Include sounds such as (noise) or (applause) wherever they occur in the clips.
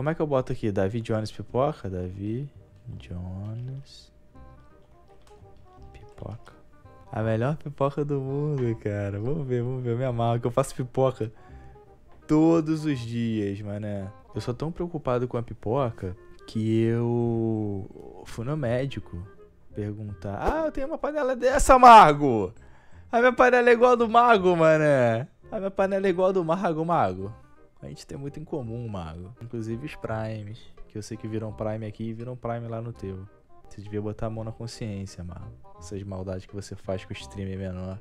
Como é que eu boto aqui? Davi Jones pipoca? Davi Jones pipoca. A melhor pipoca do mundo, cara. Vamos ver, vamos ver. Eu me amarro que eu faço pipoca todos os dias, mané. Eu sou tão preocupado com a pipoca que eu fui no médico perguntar: Ah, eu tenho uma panela dessa, Mago! A minha panela é igual a do Mago, mané. A minha panela é igual a do Mago, Mago. A gente tem muito em comum, Mago. Inclusive os Primes, que eu sei que viram Prime aqui e viram Prime lá no teu. Você devia botar a mão na consciência, Mago. Essas maldades que você faz com o streamer menor.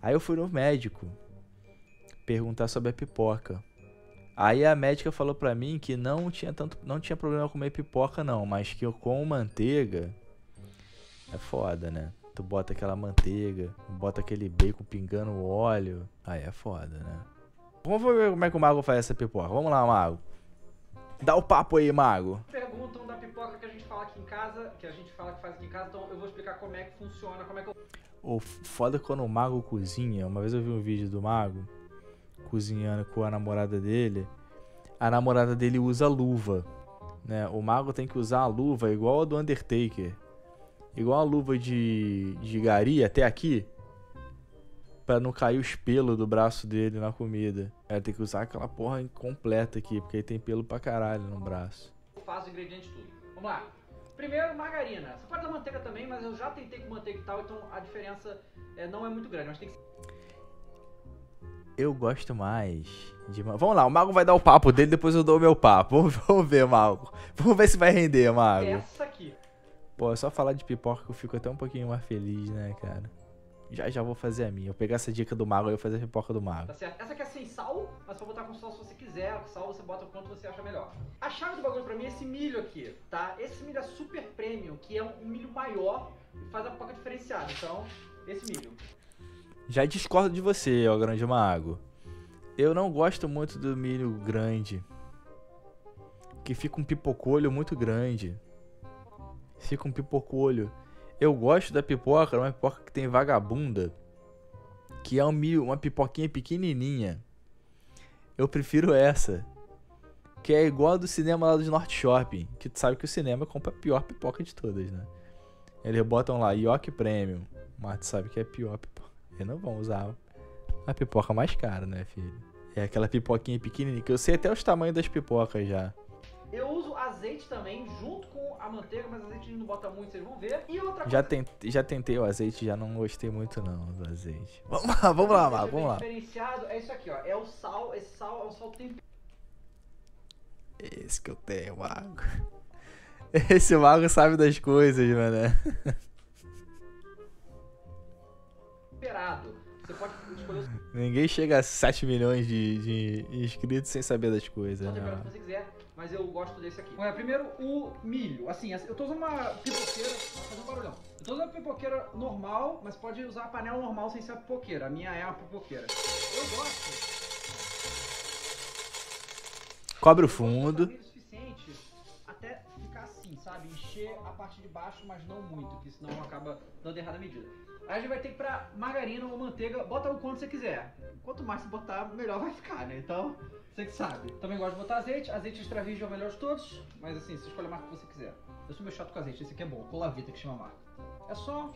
Aí eu fui no médico perguntar sobre a pipoca. Aí a médica falou pra mim que não tinha tanto, não tinha problema comer pipoca não, mas que eu com manteiga é foda, né? Tu bota aquela manteiga, bota aquele bacon pingando óleo, aí é foda, né? Vamos ver como é que o mago faz essa pipoca. Vamos lá, mago. Dá o papo aí, mago. Perguntam da pipoca que a gente fala aqui em casa, que a gente fala que faz aqui em casa, então eu vou explicar como é que funciona, como é que eu... O foda quando o mago cozinha. Uma vez eu vi um vídeo do mago cozinhando com a namorada dele, a namorada dele usa luva. Né? O mago tem que usar a luva igual a do Undertaker. Igual a luva de, de gari até aqui. Pra não cair os pelos do braço dele na comida. Ela tem que usar aquela porra completa aqui, porque aí tem pelo pra caralho no braço. Faz o ingrediente tudo. Vamos lá. Primeiro, margarina. Você pode usar manteiga também, mas eu já tentei com manteiga e tal, então a diferença é, não é muito grande. Mas tem que eu gosto mais de. Vamos lá, o Mago vai dar o papo dele, depois eu dou o meu papo. (laughs) Vamos, vamos ver, Mago. Vamos ver se vai render, Mago. Essa aqui. Pô, é só falar de pipoca que eu fico até um pouquinho mais feliz, né, cara? Já já vou fazer a minha. Eu pegar essa dica do Mago e eu fazer a pipoca do Mago. Tá certo. Essa aqui é sem sal, mas pode botar com sal se você quiser. Sal você bota o quanto você acha melhor. A chave do bagulho pra mim é esse milho aqui, tá? Esse milho é super premium, que é um milho maior e faz a pipoca diferenciada. Então, esse milho. Já discordo de você, ó, grande mago. Eu não gosto muito do milho grande. Que fica um pipocolho muito grande. Fica um pipocolho. Eu gosto da pipoca, uma pipoca que tem vagabunda. Que é um uma pipoquinha pequenininha. Eu prefiro essa. Que é igual a do cinema lá do Norte Shopping. Que tu sabe que o cinema compra a pior pipoca de todas, né? Eles botam lá York Premium. Mas tu sabe que é pior pipoca. Eles não vão usar a pipoca mais cara, né, filho? É aquela pipoquinha pequenininha, que eu sei até os tamanhos das pipocas já. Eu uso azeite também, junto com a manteiga, mas azeite não bota muito, vocês vão ver. E outra já coisa... Tentei, já tentei o azeite, já não gostei muito não do azeite. Vamos lá, vamos lá, Marco, (laughs) vamos lá. diferenciado é isso aqui, ó. É o sal, esse sal é o sal temperado. Esse que eu tenho, Mago. (laughs) Esse Mago sabe das coisas, mano. Temperado. Você pode escolher Ninguém chega a 7 milhões de, de inscritos sem saber das coisas. Pode né? se você quiser, mas eu gosto desse aqui. Bom, é, primeiro o milho. Assim, eu tô usando uma pipoqueira. Vai fazer um barulhão. Eu tô usando uma pipoqueira normal, mas pode usar a panela normal sem ser a pipoqueira. A minha é uma pipoqueira. Eu gosto. Cobre o fundo. Sabe? Encher a parte de baixo, mas não muito, porque senão acaba dando errada a medida. Aí a gente vai ter que ir pra margarina ou manteiga, bota o quanto você quiser. Quanto mais você botar, melhor vai ficar, né? Então, você que sabe. Também gosto de botar azeite, azeite extra virgem é o melhor de todos, mas assim, você escolhe a marca que você quiser. Eu sou meio chato com azeite, esse aqui é bom, Colavita que chama a marca. É só...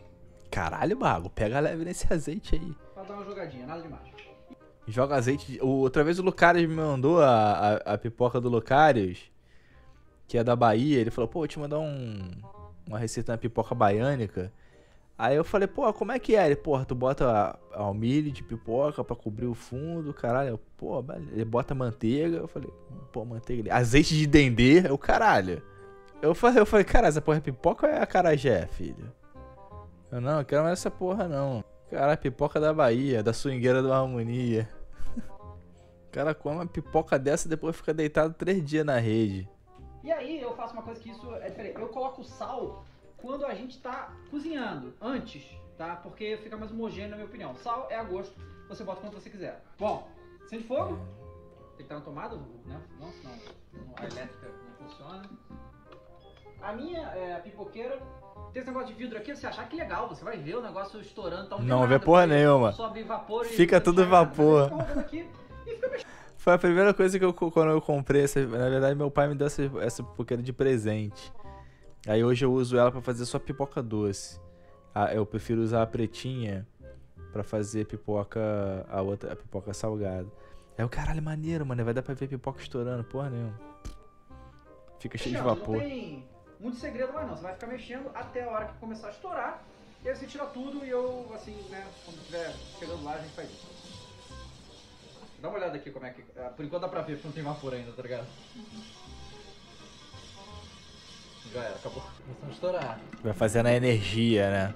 Caralho, Mago, pega leve nesse azeite aí. Pra dar uma jogadinha, nada demais. Joga azeite. Outra vez o Lucarius me mandou a, a, a pipoca do Lucarius, que é da Bahia. Ele falou, pô, te mandar um, uma receita na pipoca baiânica. Aí eu falei, pô, como é que é? Ele, porra, tu bota almilho de pipoca pra cobrir o fundo, caralho. Eu, pô, ele bota manteiga. Eu falei, pô, manteiga. Azeite de dendê, o caralho. Eu falei, eu falei, cara, essa porra é pipoca ou é acarajé, filho? Eu não, eu quero mais essa porra não. Cara, pipoca da Bahia, da swingueira do Harmonia. (laughs) o cara come uma pipoca dessa e depois fica deitado três dias na rede. E aí eu faço uma coisa que isso é diferente. Eu coloco sal quando a gente está cozinhando, antes, tá? Porque fica mais homogêneo na minha opinião. Sal é a gosto, você bota quanto você quiser. Bom, de fogo. Tem que estar na tomada, né? Não, senão a elétrica não funciona. A minha é, pipoqueira tem esse negócio de vidro aqui, você achar que legal, você vai ver o negócio estourando, tá um Não vê porra nenhuma. Sobe vapor Fica tudo vapor. Foi a primeira coisa que eu, quando eu comprei. Essa, na verdade, meu pai me deu essa, essa pipoqueira de presente. Aí hoje eu uso ela para fazer só pipoca doce. Ah, eu prefiro usar a pretinha para fazer pipoca. A outra, a pipoca salgada. Aí o caralho, maneiro, mano. Vai dar pra ver pipoca estourando, porra nenhuma. Fica cheio de vapor. Não tem muito segredo mais não. Você vai ficar mexendo até a hora que começar a estourar. E aí você tira tudo e eu, assim, né, quando estiver chegando lá, a gente faz isso. Dá uma olhada aqui como é que. ah, Por enquanto dá pra ver porque não tem vapor ainda, tá ligado? Já era, acabou. Começando a estourar. Vai fazendo a energia, né?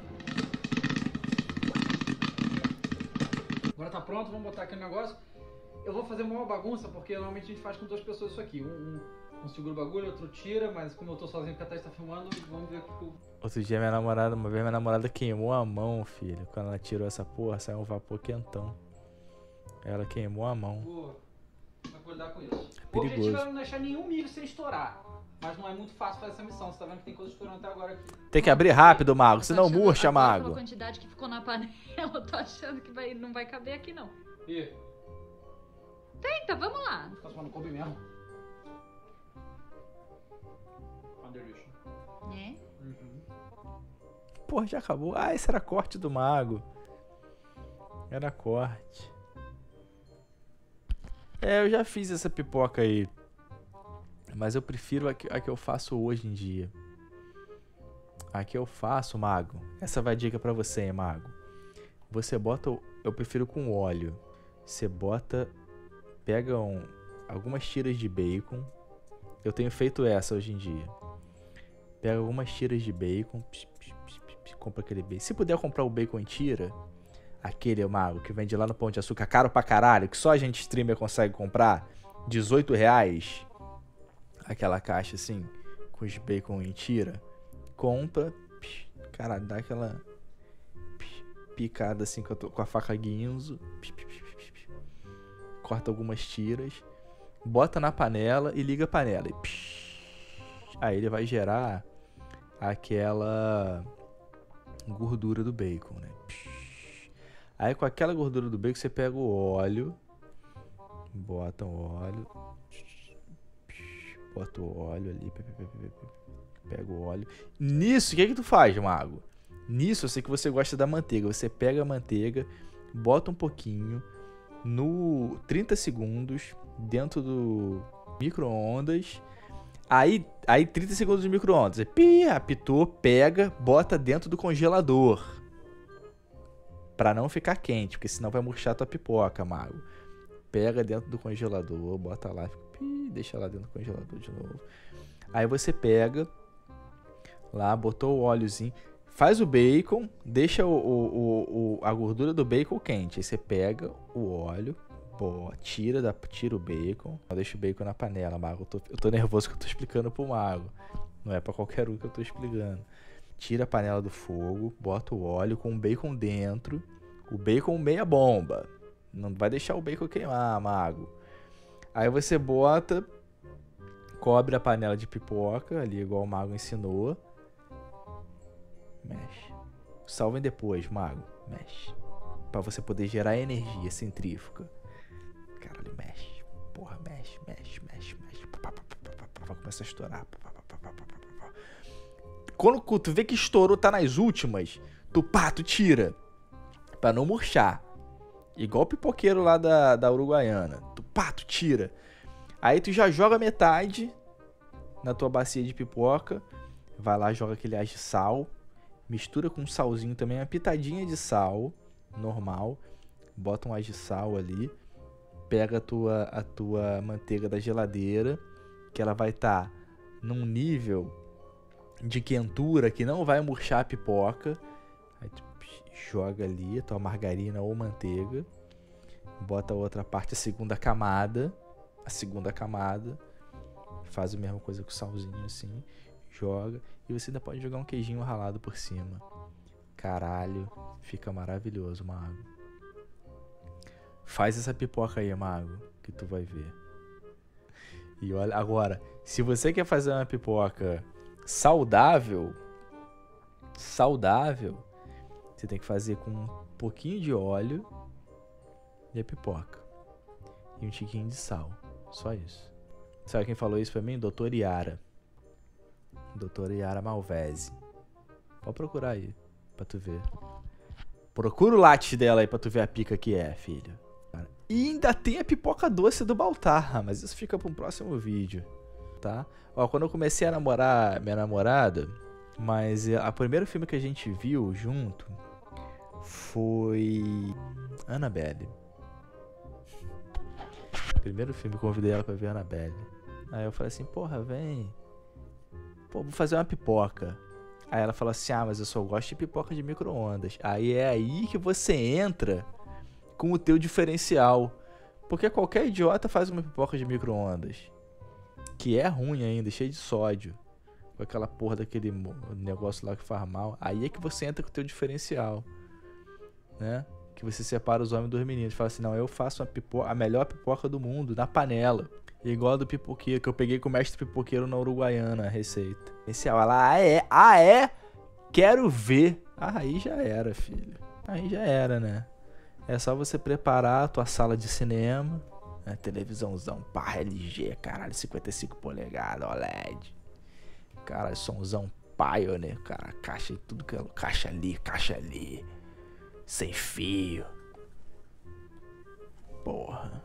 Agora tá pronto, vamos botar aqui o negócio. Eu vou fazer uma bagunça porque normalmente a gente faz com duas pessoas isso aqui. Um, um, um segura o bagulho, outro tira, mas como eu tô sozinho porque a Thaís tá filmando, vamos ver o que que eu. Outro dia minha namorada, uma vez minha namorada queimou a mão, filho. Quando ela tirou essa porra, saiu um vapor quentão. Ela queimou a mão. Vou, lidar com isso. O perigoso. objetivo é não deixar nenhum milho sem estourar. Mas não é muito fácil fazer essa missão. Você tá vendo que tem coisa estourando até agora aqui. Tem que abrir rápido, mago, senão murcha, mago. Pela quantidade que ficou na panela, (laughs) eu tô achando que vai, não vai caber aqui, não. Ih, Tenta, vamos lá. tá somando coube mesmo. Uma delícia. Né? Uhum. Porra, já acabou. Ah, esse era corte do mago. Era corte. É, eu já fiz essa pipoca aí. Mas eu prefiro a que, a que eu faço hoje em dia. A que eu faço, mago. Essa vai dica pra você, hein, mago. Você bota. Eu prefiro com óleo. Você bota. Pega um, algumas tiras de bacon. Eu tenho feito essa hoje em dia. Pega algumas tiras de bacon. ps, ps, ps, ps, ps, compra aquele bacon. Se puder comprar o bacon em tira, aquele mago que vende lá no Pão de Açúcar, caro pra caralho, que só a gente streamer consegue comprar, 18 reais. Aquela caixa assim, com os bacon em tira. Compra, ps, caralho, dá aquela ps, picada assim com a, com a faca guinzo. ps, ps, ps, ps, ps. Corta algumas tiras, bota na panela e liga a panela. E aí ele vai gerar aquela gordura do bacon, né? Psh. Aí com aquela gordura do bacon você pega o óleo, bota o óleo, bota o óleo ali, pe- pe- pe- pe- pe- pega o óleo. Nisso, o que que tu faz, mago? Nisso, eu sei que você gosta da manteiga. Você pega a manteiga, bota um pouquinho no 30 segundos dentro do micro-ondas. Aí, aí 30 segundos de micro-ondas. Apitou, pega, bota dentro do congelador. Pra não ficar quente, porque senão vai murchar tua pipoca, mago. Pega dentro do congelador, bota lá, pi, deixa lá dentro do congelador de novo. Aí você pega lá, botou o óleozinho, faz o bacon, deixa o, o- o- a gordura do bacon quente. Aí você pega o óleo, pô, tira, da, tira o bacon, deixa o bacon na panela, mago. Eu tô, eu tô nervoso que eu tô explicando pro mago. Não é pra qualquer um que eu tô explicando. Tira a panela do fogo, bota o óleo com o bacon dentro. O bacon meia bomba. Não vai deixar o bacon queimar, mago. Aí você bota, cobre a panela de pipoca, ali igual o mago ensinou. Mexe. Salvem depois, mago. Mexe. Pra você poder gerar energia centrífuga. Caralho, mexe. Porra, mexe, mexe, mexe, mexe. Pá, pá, Começa a estourar. Quando tu vê que estourou, tá nas últimas, tu pá, tu tira. Pra não murchar. Igual o pipoqueiro lá da, da Uruguaiana. Tu pá, tu tira. Aí tu já joga metade na tua bacia de pipoca. Vai lá, joga aquele as de sal. Mistura com um salzinho também, uma pitadinha de sal. Normal. Bota um as de sal ali. Pega a tua, a tua manteiga da geladeira. Que ela vai estar num nível de quentura que não vai murchar a pipoca. Aí tu joga ali a tua margarina ou manteiga. Bota a outra parte, a segunda camada. A segunda camada. Faz a mesma coisa com o salzinho assim. Joga. E você ainda pode jogar um queijinho ralado por cima. Caralho, fica maravilhoso, mago. Faz essa pipoca aí, mago, que tu vai ver. E olha, agora, se você quer fazer uma pipoca saudável, saudável, você tem que fazer com um pouquinho de óleo e a pipoca. e um tiquinho de sal. Só isso. Sabe quem falou isso pra mim? Doutor Iara. Doutora Yara Malvese. Pode procurar aí, pra tu ver. Procura o latte dela aí pra tu ver a pica que é, filho. E ainda tem a pipoca doce do Baltar, mas isso fica pra um próximo vídeo, tá? Ó, quando eu comecei a namorar minha namorada, mas a primeiro filme que a gente viu junto foi Annabelle. Primeiro filme que eu convidei ela pra ver Annabelle. Aí eu falei assim, porra, vem, pô, vou fazer uma pipoca. Aí ela fala assim: ah, mas eu só gosto de pipoca de micro-ondas. Aí é aí que você entra com o teu diferencial. Porque qualquer idiota faz uma pipoca de micro-ondas. Que é ruim ainda, cheio de sódio. Com aquela porra daquele negócio lá que faz mal. Aí é que você entra com o teu diferencial. Né? Que você separa os homens dos meninos. Fala assim: não, eu faço pipoca, a melhor pipoca do mundo, na panela. Igual a do pipoqueiro, que eu peguei com o mestre pipoqueiro na Uruguaiana, a receita. Essencial. Ela, ah, é? Ah, é? Quero ver. Ah, aí já era, filho. Aí já era, né? É só você preparar a tua sala de cinema. Né? Televisãozão, pá, LG, caralho, 55 polegadas, OLED. Cara, somzão Pioneer, cara, caixa e tudo que é. Caixa ali, caixa ali. Sem fio. Porra.